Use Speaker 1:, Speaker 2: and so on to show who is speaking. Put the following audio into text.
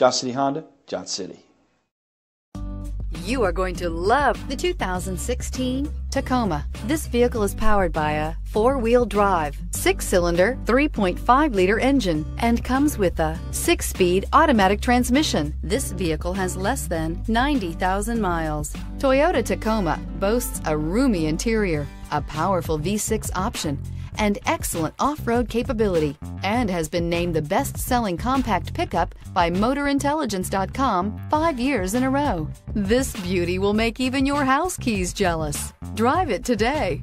Speaker 1: Johnson City Honda, Johnson City.
Speaker 2: You are going to love the 2016 Tacoma. This vehicle is powered by a four-wheel drive, six-cylinder, 3.5-liter engine and comes with a six-speed automatic transmission. This vehicle has less than 90,000 miles. Toyota Tacoma boasts a roomy interior, a powerful V6 option, and excellent off-road capability and has been named the best-selling compact pickup by MotorIntelligence.com five years in a row. This beauty will make even your house keys jealous. Drive it today.